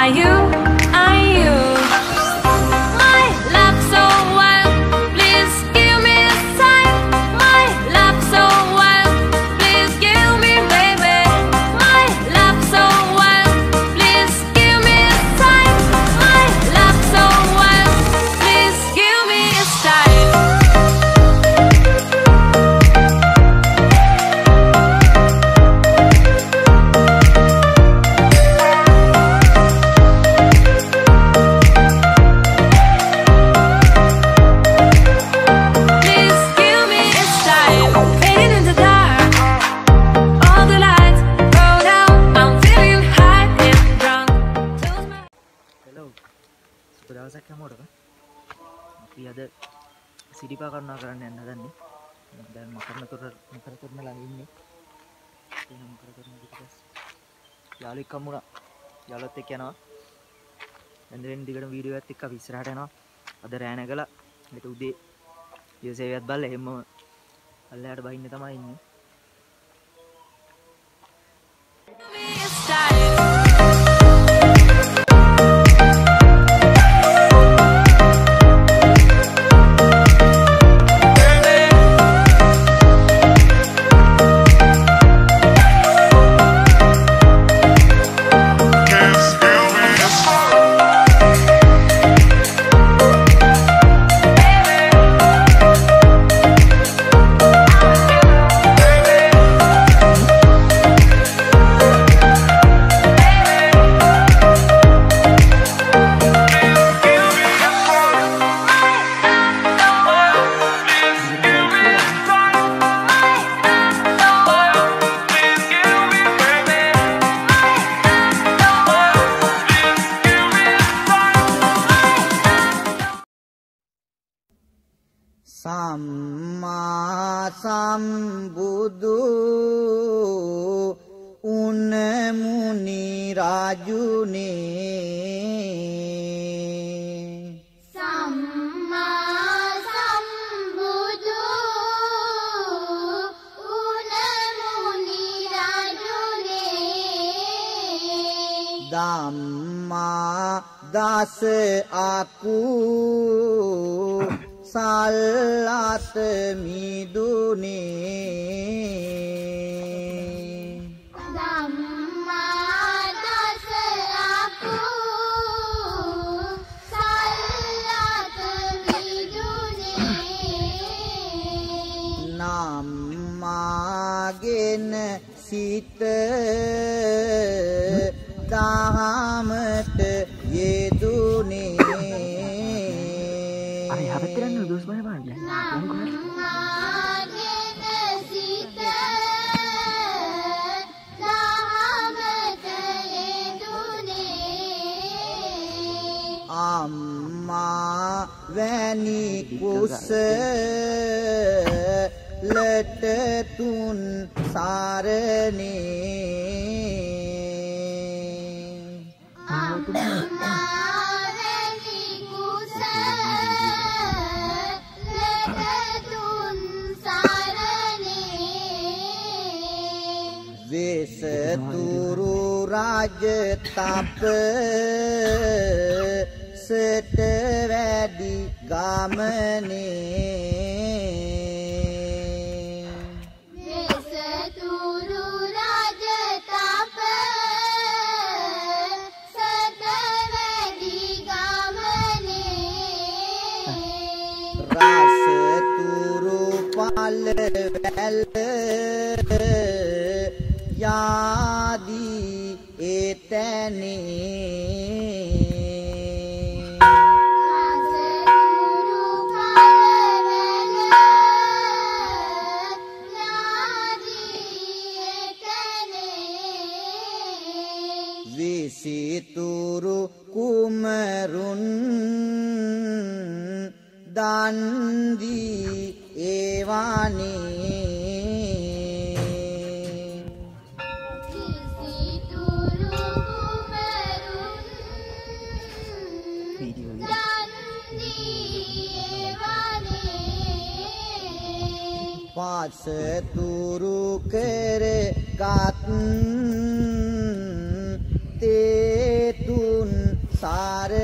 Are you? සුප දවසක් හැමෝටම. අපි අද සිරිපා කරුණා කරන්න යන්න දන්නේ දැන් මකරන තුර මකර තුරන ළඟඉන්නේ මකර කරන පිටස් යාලු එක්කම්මුණ යාලොත් එක් යනවා. ඇඳෙන් දිගට වීඩියෝ ඇත් එක්ක විස්රහට යනවා. අද රෑන කළ ට උදේ යසේවත් බල්ල එහෙම අල්ලයට බහින්න තමයි ඉන්න. සම්මා සම්බුදු උනමුනි රාජුනේ සම්මා සම්බුදු උනමුනි රජුනේ ධම්මා දස අකු සල්ලත මිදුනේ. ධම්මා දස අපු සල්ලත විදුනේ නම්මාගෙන සිත දහමට අර හපතරන්න දොස් බය බාග මාගෙන සිත දහමට යෙදුනේ අම්මා වැනි කුස ලට තුන් සාරණේ මාරණි සරණේ වෙසතුරු රජ තප සට වැඩි ගමනේ. වෙසතුරු රජ තප සත වැඩි ගමනේ. රසතුරු පල වැල්ල යාදී එතැනේ. රසතුරු පලවැල යාදී එතනේ විසිතුරු කුමරුන් දන්දී ඒවානේ पास तू रुक केरे कातन ते तुन सारे